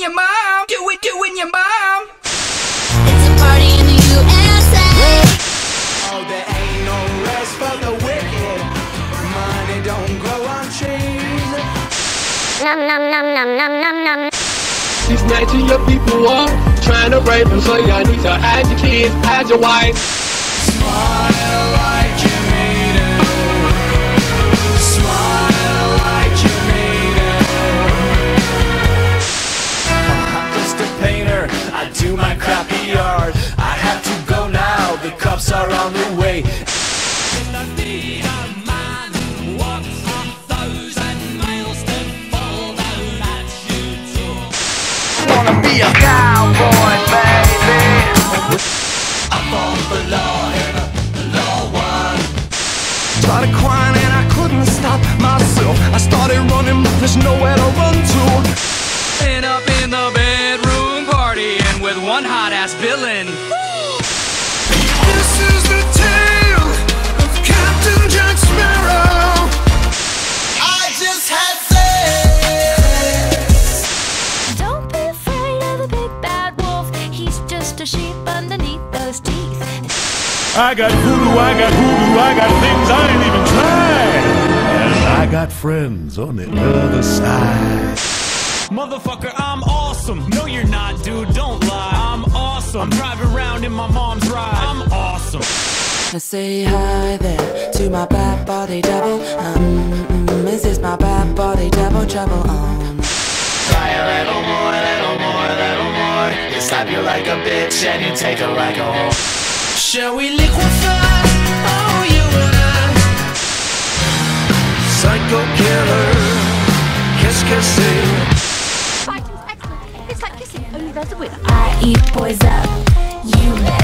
doing your mom. Do it, doing your mom. It's a party in the USA. Oh, there ain't no rest for the wicked. Money don't grow on trees. Nom nom nom nom nom nom nom. She's snatching your people up, trying to rape them, so y'all need to hide your kids, hide your wife. Smile like you be a cowboy, baby. I fought the law and the law won. Started crying and I couldn't stop myself. I started running, but there's nowhere to run to. And up in the bedroom partying with one hot ass villain. This is the just a sheep underneath those teeth. I got voodoo, I got voodoo, I got things I ain't even tried. And I got friends on the other side. Motherfucker, I'm awesome. No, you're not, dude. Don't lie. I'm awesome. I'm driving around in my mom's ride. I'm awesome. Say hi there to my bad body double. Um, mm, is this my bad body double trouble? Slap you like a bitch and you take her like a whore. Shall we liquefy? Oh, you and I. Psycho killer. Kiss, kissing. Fighting's excellent. It's like kissing, only there's a winner. I eat boys up. You met